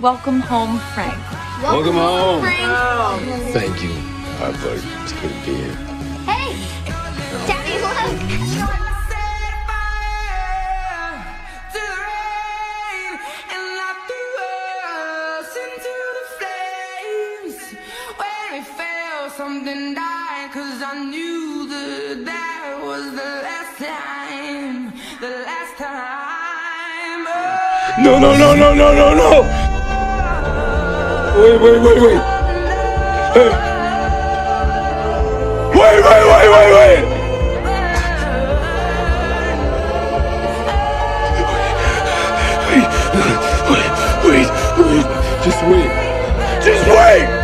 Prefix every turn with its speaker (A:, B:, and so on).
A: welcome home, Frank.
B: Welcome home.
C: Frank.
B: Thank you, our buddy. It's good to be here.
C: Hey, Daddy, look.
D: Something died cause I knew that that was the last time, the last time. Oh.
B: No, no, no, no, no, no, no! wait, wait, wait, wait. Hey. Wait, wait, wait, wait, wait. Wait, wait, wait, wait. Just wait. Just wait.